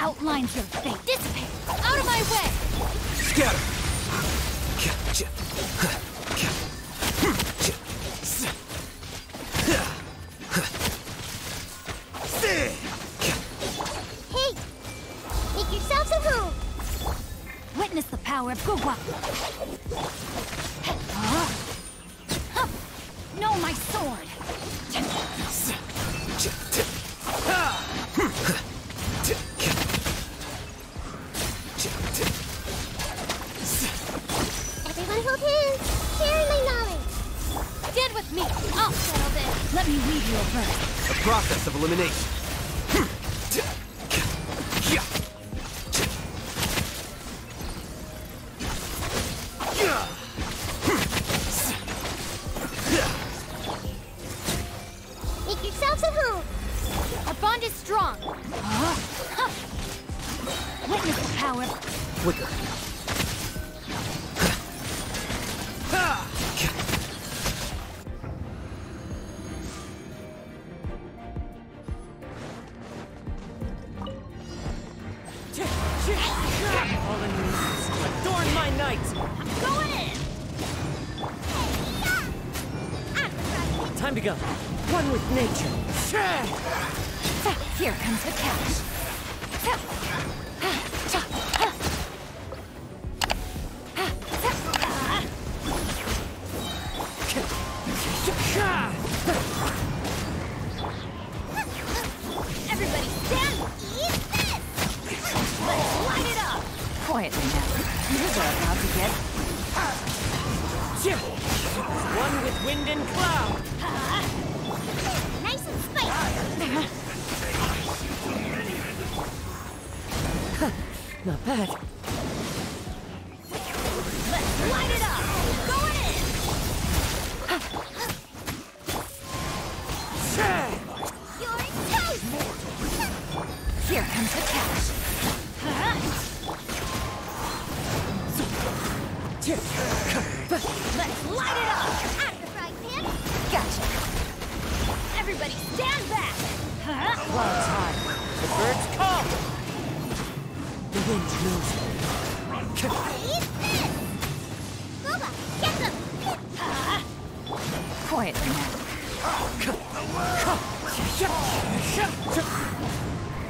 outlines your fate. Dissipate! Out of my way! Scatter! Hey! Make yourselves at home! Witness the power of Gugwa. This! Let me lead you a. A process of elimination. Make yourselves at home! Our bond is strong. Huh. Witness the power. Quicker. Time to go. One with nature. Here comes the catch. Not bad. Let's light it up! Going in! You're toast! Here comes the catch.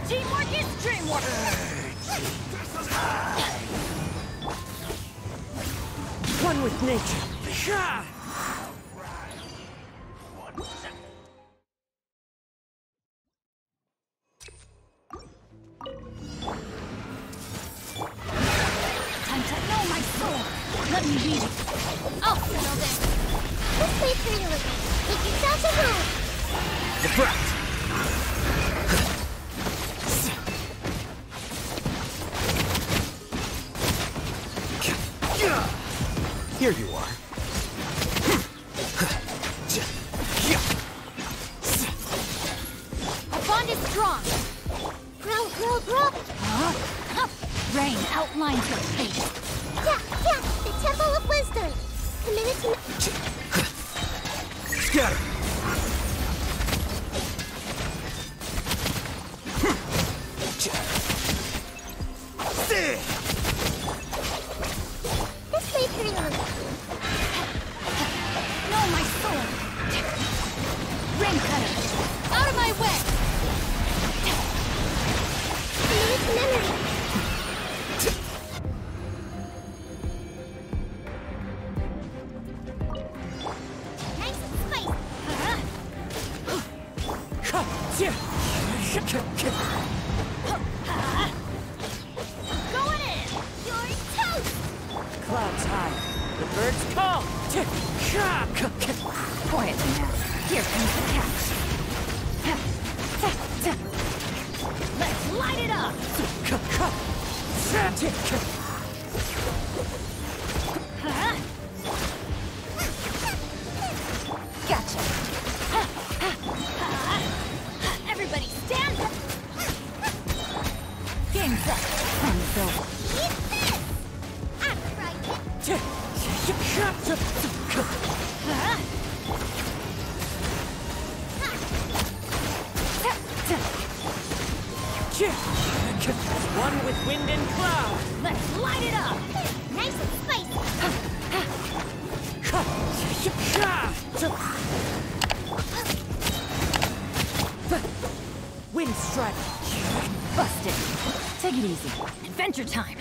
Teamwork is dreamwork! One with nature. Time to know my soul! Let me lead it. I'll settle this! For you a bit. Make yourselves at home! Here you are. Our bond is strong! Grow, grow, grow! Huh? Rain outlines your fate. Quietly now. Here comes the catch. Let's light it up! Huh? Gotcha. Everybody stand up! Game's up. Time's over. Eat this! Out of the frying pan! Huh? One with wind and cloud. Let's light it up! Nice and spicy. Wind strike. Busted. Take it easy. Adventure time.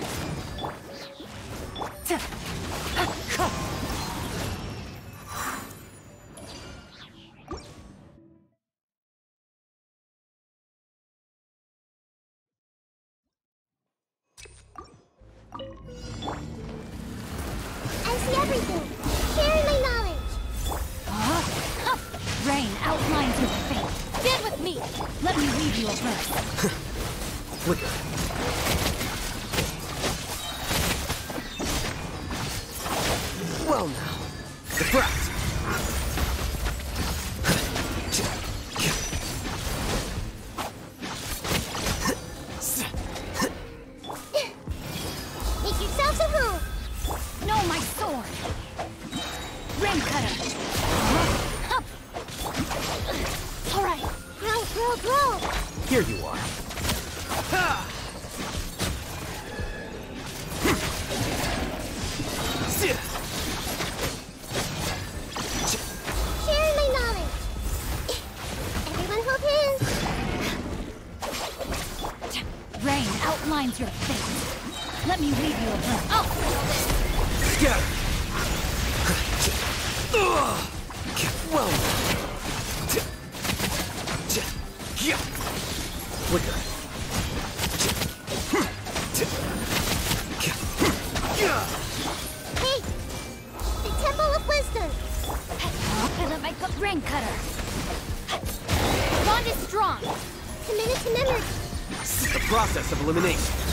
I see everything. Sharing my knowledge. Huh? Rain outlines your fate. Stand with me. Let me lead you a verse. Flicker. Well now. Defract. Make yourselves a home. No, my sword. Rain cutter. Huh? All right. Grow, grow, grow. Here you are. Ha! Let me lead you a verse. Oh, Scatter. Well now. Flicker. Hey, the Temple of Wisdom. and let my good rain cutter. Bond is strong. Committed to memory. The process of elimination.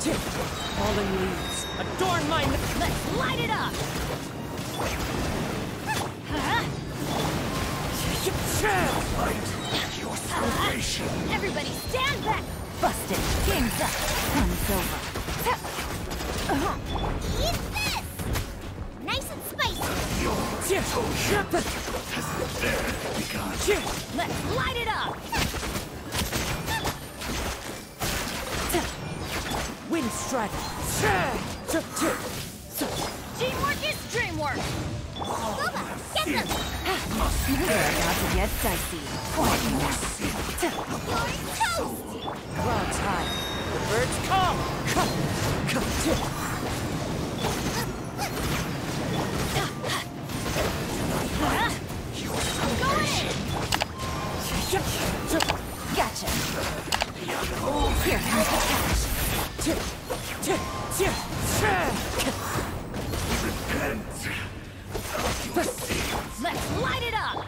Falling leaves. Adorn my. Let's light it up. Huh? Everybody stand back. Busted. Game's up. Fun's over. Eat this. Nice and spicy. Let's light it up. Wind strike. Teamwork is dreamwork. Guoba, get them. These are about to get dicey. You're toast. Clouds high. The birds come. Let's light it up.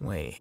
Wait.